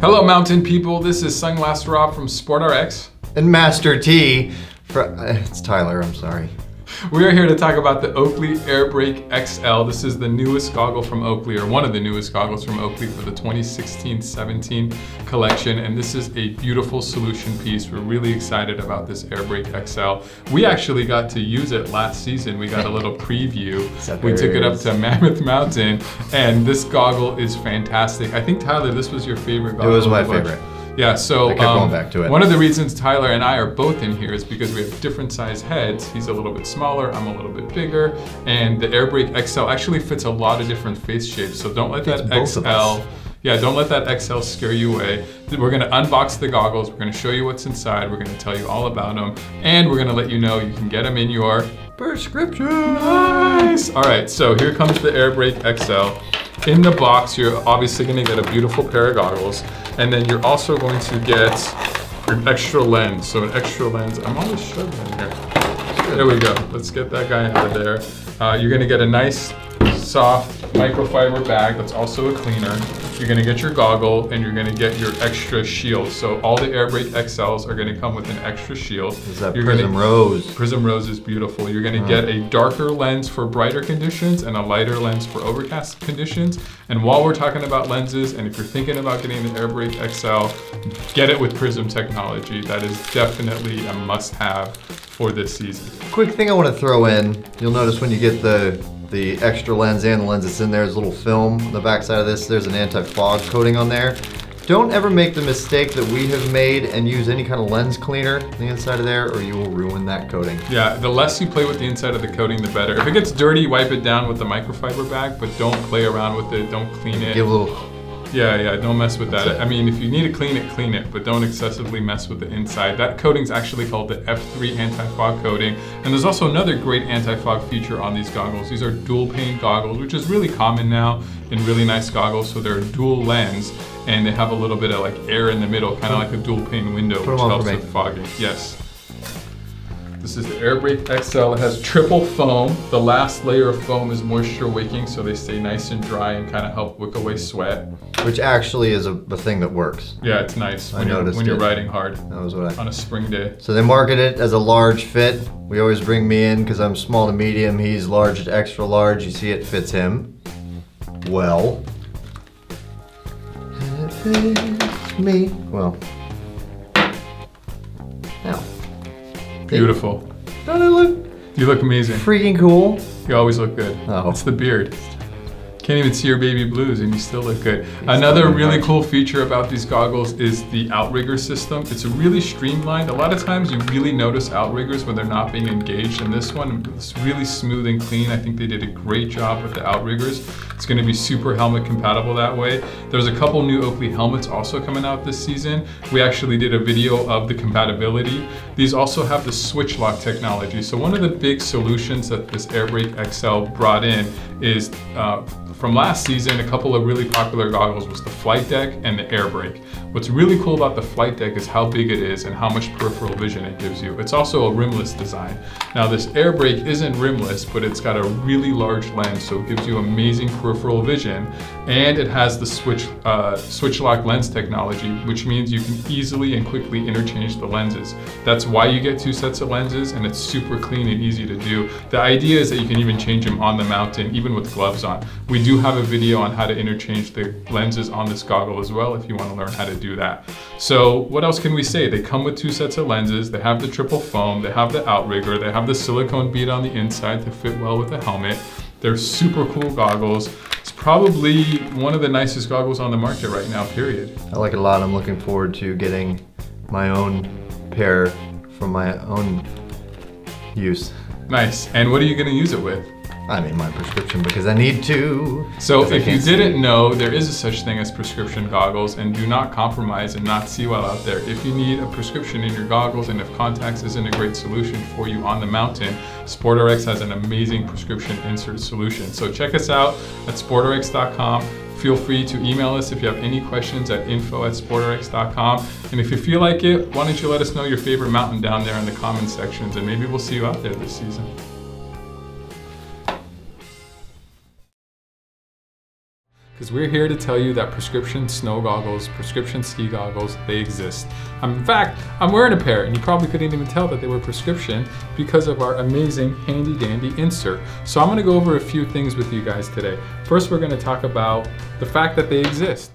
Hello, mountain people. This is Sunglass Rob from SportRx. And Master T. For, uh, it's Tyler, I'm sorry. We are here to talk about the Oakley Airbrake XL. This is the newest goggle from Oakley, or one of the newest goggles from Oakley for the 2016-17 collection. And this is a beautiful solution piece. We're really excited about this Airbrake XL. We actually got to use it last season. We got a little preview. We took it up to Mammoth Mountain, and this goggle is fantastic. I think, Tyler, this was your favorite goggle. It was my favorite. Yeah, so I kept um, going back to it. one of the reasons Tyler and I are both in here is because we have different size heads. He's a little bit smaller, I'm a little bit bigger, and the Airbrake XL actually fits a lot of different face shapes. So don't let that XL, yeah, don't let that XL scare you away. We're gonna unbox the goggles, we're gonna show you what's inside, we're gonna tell you all about them, and we're gonna let you know you can get them in your prescription. Nice. All right, so here comes the Airbrake XL. In the box, you're obviously gonna get a beautiful pair of goggles. And then you're also going to get an extra lens. So an extra lens, I'm always struggling here. There we go. Let's get that guy out of there. Uh, you're gonna get a nice, soft microfiber bag that's also a cleaner. You're gonna get your goggle and you're gonna get your extra shield. So all the Airbrake XLs are gonna come with an extra shield. Is that you're Prism gonna, Rose? Prism Rose is beautiful. You're gonna get a darker lens for brighter conditions and a lighter lens for overcast conditions. And while we're talking about lenses, and if you're thinking about getting the Airbrake XL, get it with Prism technology. That is definitely a must-have for this season. Quick thing I want to throw in, you'll notice when you get the the extra lens and the lens that's in there is a little film on the back side of this. There's an anti-fog coating on there. Don't ever make the mistake that we have made and use any kind of lens cleaner on the inside of there or you will ruin that coating. Yeah, the less you play with the inside of the coating, the better. If it gets dirty, wipe it down with the microfiber bag, but don't play around with it, don't clean it. Give a little yeah, yeah, don't mess with that. I mean, if you need to clean it, clean it, but don't excessively mess with the inside. That coating is actually called the F3 anti-fog coating. And there's also another great anti-fog feature on these goggles. These are dual pane goggles, which is really common now in really nice goggles. So they're dual lens and they have a little bit of like air in the middle, kind of like a dual pane window, which helps with fogging. Yes. This is the Airbrake XL. It has triple foam. The last layer of foam is moisture wicking, so they stay nice and dry and kind of help wick away sweat. Which actually is a, a thing that works. Yeah, it's nice I when, you're, noticed when you're riding hard That was what I... on a spring day. So they market it as a large fit. We always bring me in because I'm small to medium. He's large to extra large. You see it fits him well. It fits me well. Now. Beautiful. Don't I look You look amazing. freaking cool? You always look good. Oh. It's the beard. Can't even see your baby blues and you still look good. Another really cool feature about these goggles is the outrigger system. It's really streamlined. A lot of times you really notice outriggers when they're not being engaged and this one is really smooth and clean. I think they did a great job with the outriggers. It's gonna be super helmet compatible that way. There's a couple new Oakley helmets also coming out this season. We actually did a video of the compatibility. These also have the Switchlock technology. So one of the big solutions that this Airbrake XL brought in is uh, from last season, a couple of really popular goggles was the Flight Deck and the Air Airbrake. What's really cool about the Flight Deck is how big it is and how much peripheral vision it gives you. It's also a rimless design. Now this Air Airbrake isn't rimless, but it's got a really large lens, so it gives you amazing peripheral vision. And it has the switch, uh, Switchlock lens technology, which means you can easily and quickly interchange the lenses. That's why you get two sets of lenses and it's super clean and easy to do. The idea is that you can even change them on the mountain, even with gloves on. We do have a video on how to interchange the lenses on this goggle as well if you want to learn how to do that. So what else can we say? They come with two sets of lenses, they have the triple foam, they have the outrigger, they have the silicone bead on the inside to fit well with the helmet. They're super cool goggles. It's probably one of the nicest goggles on the market right now, period. I like it a lot. I'm looking forward to getting my own pair for my own use. Nice. And what are you gonna use it with? I mean my prescription because I need to. So if you see. didn't know, there is a such thing as prescription goggles and do not compromise and not see well out there. If you need a prescription in your goggles and if contacts isn't a great solution for you on the mountain, SportRx has an amazing prescription insert solution. So check us out at sportrx.com. Feel free to email us if you have any questions at info at sportrx.com. And if you feel like it, why don't you let us know your favorite mountain down there in the comment sections and maybe we'll see you out there this season. Because we're here to tell you that prescription snow goggles, prescription ski goggles, they exist. Um, in fact, I'm wearing a pair and you probably couldn't even tell that they were prescription because of our amazing handy dandy insert. So I'm gonna go over a few things with you guys today. First, we're gonna talk about the fact that they exist.